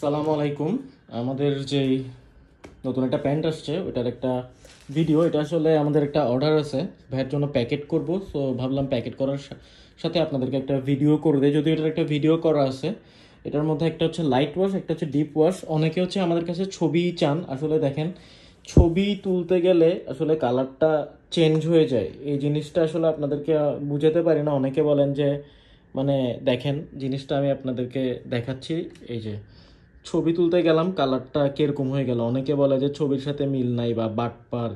সালাম আলাইকুম। আমাদের যে নতুন একটা প্যান্ট আসছে ওটার একটা ভিডিও এটা আসলে আমাদের একটা অর্ডার আছে। ভাইয়ের জন্য প্যাকেট করব সো ভাবলাম প্যাকেট করার সাথে আপনাদেরকে একটা ভিডিও করে দেয় যদিও এটার একটা ভিডিও করা আছে, এটার মধ্যে একটা হচ্ছে লাইট ওয়াশ একটা হচ্ছে ডিপ ওয়াশ অনেকে হচ্ছে আমাদের কাছে ছবি চান। আসলে দেখেন, ছবি তুলতে গেলে আসলে কালারটা চেঞ্জ হয়ে যায়। এই জিনিসটা আসলে আপনাদেরকে বুঝাতে পারি না। অনেকে বলেন যে মানে দেখেন, জিনিসটা আমি আপনাদেরকে দেখাচ্ছি। এই যে ছবি তুলতে গেলাম কালারটা কীরকম হয়ে গেল? অনেকে বলে যে ছবির সাথে মিল নাই বা বাটপার।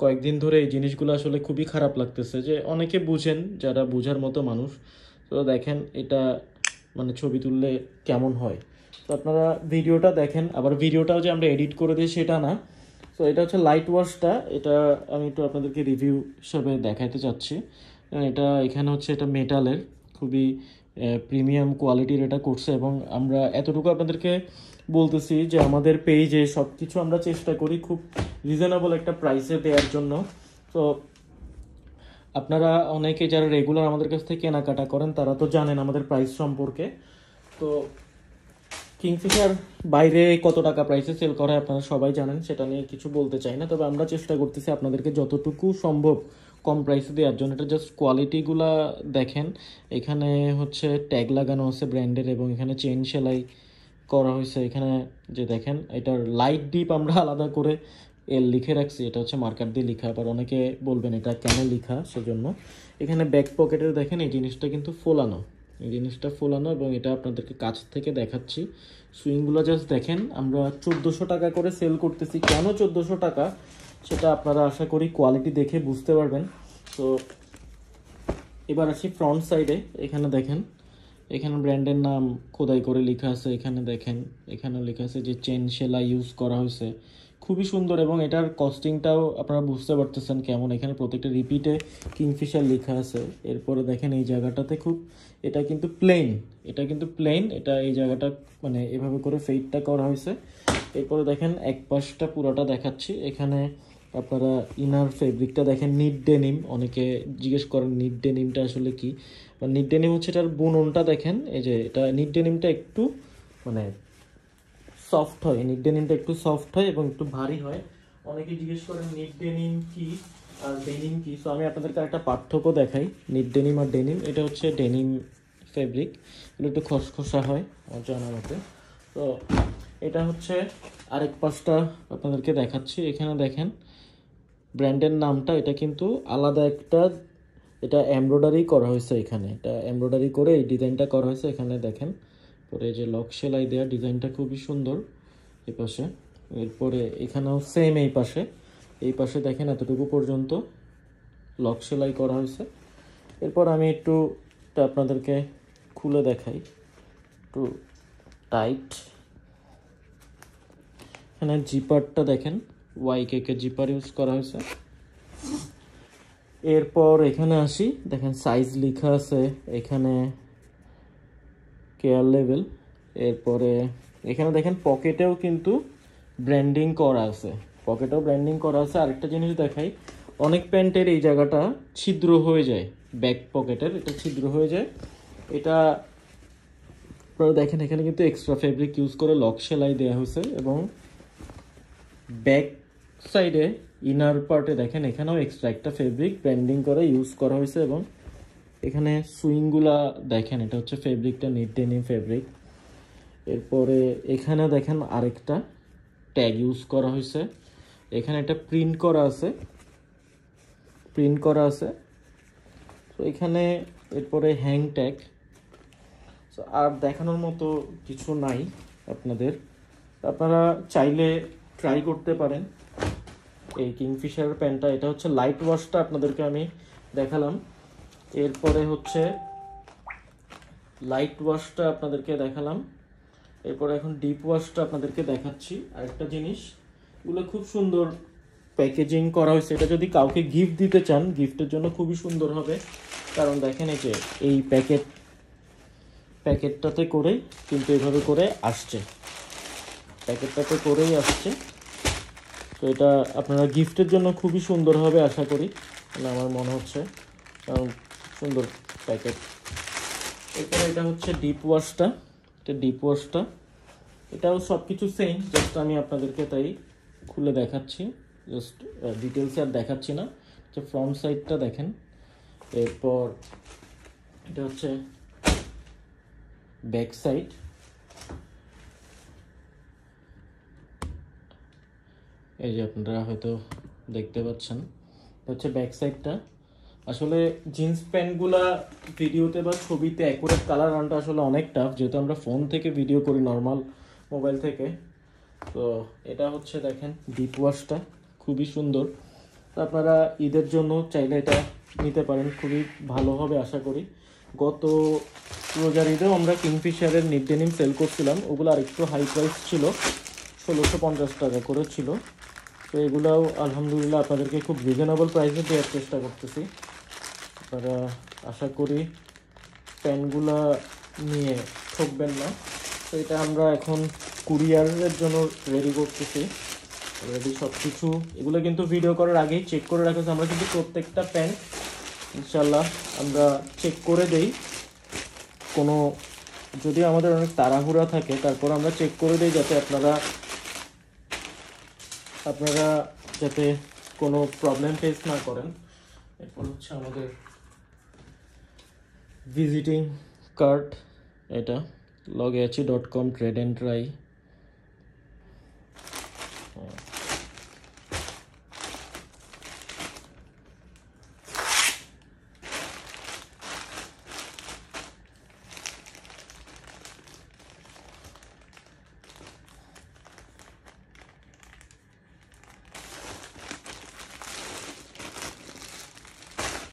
কয়েকদিন ধরে এই জিনিসগুলো আসলে খুবই খারাপ লাগতেছে যে অনেকে বুঝেন, যারা বুঝার মতো মানুষ। তো দেখেন এটা মানে ছবি তুললে কেমন হয়? তো আপনারা ভিডিওটা দেখেন। আবার ভিডিওটাও যে আমরা এডিট করে দিই সেটা না। তো এটা হচ্ছে লাইট ওয়াশটা এটা আমি একটু আপনাদেরকে রিভিউ হিসাবে দেখাইতে চাচ্ছি। এটা এখানে হচ্ছে এটা মেটালের খুবই প্রিমিয়াম কোয়ালিটির এটা করছে এবং আমরা এতটুকু আপনাদেরকে বলতেছি যে আমাদের পেজে সব কিছু আমরা চেষ্টা করি খুব রিজনেবল একটা প্রাইসে দেওয়ার জন্য। তো আপনারা অনেকে যারা রেগুলার আমাদের কাছ থেকে কেনাকাটা করেন, তারা তো জানেন আমাদের প্রাইস সম্পর্কে। তো কিংফিশার বাইরে কত টাকা প্রাইসে সেল করা আপনারা সবাই জানেন, সেটা নিয়ে কিছু বলতে চাই না। তবে আমরা চেষ্টা করতেছি আপনাদেরকে যতটুকু সম্ভব কম প্রাইসে দেওয়ার জন্য। এটা জাস্ট কোয়ালিটিগুলা দেখেন। এখানে হচ্ছে ট্যাগ লাগানো আছে ব্র্যান্ডের এবং এখানে চেন সেলাই করা হয়েছে। এখানে যে দেখেন, এটার লাইট ডিপ আমরা আলাদা করে এল লিখে রাখছি। এটা হচ্ছে মার্কার দিয়ে লেখা। আবার অনেকে বলবেন, এটা কেন লিখা? সেজন্য। এখানে ব্যাক পকেটের দেখেন, এই জিনিসটা কিন্তু ফোলানো। এই জিনিসটা ফোলানো এবং এটা আপনাদেরকে কাছ থেকে দেখাচ্ছি। সুইংগুলো জাস্ট দেখেন, আমরা চোদ্দোশো টাকা করে সেল করতেছি। কেন চোদ্দোশো টাকা? সেটা আপনারা আশা করি কোয়ালিটি দেখে বুঝতে পারবেন। তো এবার আসি ফ্রন্ট সাইডে এখানে দেখেন, এখানে ব্র্যান্ডের নাম খোদাই করে লেখা আছে। এখানে দেখেন এখানে লেখা আছে যে চেন সেলাই ইউজ করা হয়েছে। খুবই সুন্দর এবং এটার কস্টিংটাও আপনারা বুঝতে পারতেছেন কেমন। এখানে প্রত্যেকটা রিপিটে কিংফিশার লেখা আছে। এরপরে দেখেন এই জায়গাটাতে খুব, এটা কিন্তু প্লেন এটা কিন্তু প্লেন এটা এই জায়গাটা মানে এভাবে করে ফেইটটা করা হয়েছে। এরপরে দেখেন এক পাশটা পুরোটা দেখাচ্ছি। এখানে আপনারা ইনার ফেব্রিকটা দেখেন নিট ডেনিম অনেকে জিজ্ঞেস করেন নিট ডেনিমটা আসলে কি? নিট ডেনিম হচ্ছে এটার বুননটা দেখেন, এই যে এটা নিট ডেনিমটা একটু মানে সফট হয় নিট ডেনিমটা একটু সফট হয় এবং একটু ভারী হয়। অনেকে জিজ্ঞেস করেন নিট ডেনিম কি আর ডেনিম কি? সো আমি আপনাদেরকে একটা পার্থক্য দেখাই নিট ডেনিম আর ডেনিম এটা হচ্ছে ডেনিম ফেব্রিক এগুলো একটু খসখসা হয় আমার জানা মতে। তো এটা হচ্ছে আরেক পাশটা আপনাদেরকে দেখাচ্ছি। এখানে দেখেন, ব্র্যান্ডের নামটা, এটা কিন্তু আলাদা একটা, এটা এমব্রয়ডারি করা হয়েছে এখানে। এটা এমব্রয়ডারি করে এই ডিজাইনটা করা হয়েছে। এখানে দেখেন, পরে যে লক সেলাই দেওয়া ডিজাইনটা খুবই সুন্দর এই পাশে। এরপরে এখানেও সেম এই পাশে। এই পাশে দেখেন, এতটুকু পর্যন্ত লক সেলাই করা হয়েছে। এরপর আমি একটু আপনাদেরকে খুলে দেখাই। একটু টাইট এখানে জিপারটা দেখেন ওয়াই কেকের জিপার ইউজ করা হয়েছে। এরপর এখানে আসি, দেখেন সাইজ লেখা আছে, এখানে কেয়ার লেভেল এরপরে এখানে দেখেন পকেটেও কিন্তু ব্র্যান্ডিং করা আছে। পকেটেও ব্র্যান্ডিং করা আছে। আরেকটা জিনিস দেখাই, অনেক প্যান্টের এই জায়গাটা ছিদ্র হয়ে যায় ব্যাক পকেটের এটা ছিদ্র হয়ে যায়। এটা দেখেন, এখানে কিন্তু এক্সট্রা ফেব্রিক ইউজ করে লক সেলাই দেওয়া হয়েছে এবং ব্যাক সাইডে ইনার পার্টে দেখেন, এখানেও এক্সট্রা একটা ফেব্রিক ব্র্যান্ডিং করে ইউজ করা হয়েছে এবং এখানে সুইংগুলা দেখেন, এটা হচ্ছে ফেব্রিকটা নিট ডেনিম ফেব্রিক এরপরে এখানে দেখেন আরেকটা ট্যাগ ইউজ করা হয়েছে। এখানে একটা প্রিন্ট করা আছে। প্রিন্ট করা আছে। তো এখানে এরপরে হ্যাং ট্যাগ আর দেখানোর মতো কিছু নাই আপনাদের। আপনারা চাইলে ট্রাই করতে পারেন। এই কিংফিশার প্যান্টটা এটা হচ্ছে লাইট ওয়াশটা আপনাদেরকে আমি দেখালাম। এরপরে হচ্ছে লাইট ওয়াশটা আপনাদেরকে দেখালাম। এরপরে এখন ডিপ ওয়াশটা আপনাদেরকে দেখাচ্ছি। আরেকটা জিনিস, এগুলো খুব সুন্দর প্যাকেজিং করা হয়েছে। এটা যদি কাউকে গিফট দিতে চান গিফটের জন্য খুবই সুন্দর হবে। কারণ দেখেন এই যে, এই প্যাকেট প্যাকেটটাতে করে কিন্তু এভাবে করে আসছে। প্যাকেটটাতে করেই আসছে। তো এটা আপনারা গিফটের জন্য খুবই সুন্দর হবে আশা করি মানে আমার মনে হচ্ছে, কারণ সুন্দর প্যাকেট। এরপরে এটা হচ্ছে ডিপ ওয়াশটা এটা ডিপ ওয়াশটা এটাও সব কিছু সেম জাস্ট আমি আপনাদেরকে তাই খুলে দেখাচ্ছি জাস্ট ডিটেলসে আর দেখাচ্ছি না, যে ফ্রন্ট সাইডটা দেখেন। এরপর এটা হচ্ছে ব্যাক সাইড এই যে আপনারা হয়তো দেখতে পাচ্ছেন হচ্ছে ব্যাক সাইডটা আসলে জিন্স প্যান্টগুলা ভিডিওতে বা ছবিতে অ্যাকুরেট কালার আনটা আসলে অনেক টাফ যেহেতু আমরা ফোন থেকে ভিডিও করি নর্মাল মোবাইল থেকে। তো এটা হচ্ছে দেখেন ডিপ ওয়াশটা খুবই সুন্দর। আপনারা ঈদের জন্য চাইলে এটা নিতে পারেন, খুবই ভালো হবে আশা করি। গত রোজার ঈদেও আমরা কিংফিশারের নিড ডেনিম সেল করছিলাম, ওগুলো আরেকটু হাই প্রাইস ছিল, ষোলোশো পঞ্চাশ টাকা করে ছিল। তো এগুলাও আলহামদুলিল্লাহ আপনাদেরকে খুব রিজনেবল প্রাইসে দেওয়ার চেষ্টা করতেছি। আপনারা আশা করি প্যান্টগুলা নিয়ে ঠকবেন না। তো এটা আমরা এখন কুরিয়ারের জন্য রেডি করতেছি। অলরেডি সব কিছু এগুলো কিন্তু ভিডিও করার আগেই চেক করে রাখা আমরা কিন্তু প্রত্যেকটা প্যান্ট ইনশাল্লাহ আমরা চেক করে দেই। কোনো, যদি আমাদের অনেক তাড়াহুড়া থাকে, তারপর আমরা চেক করে দিই যাতে আপনারা আপনারা যাতে কোনো প্রবলেম ফেস না করেন, এরপর হচ্ছে আমাদের ভিজিটিং কার্ড এটা লগে আছে dot com trade and try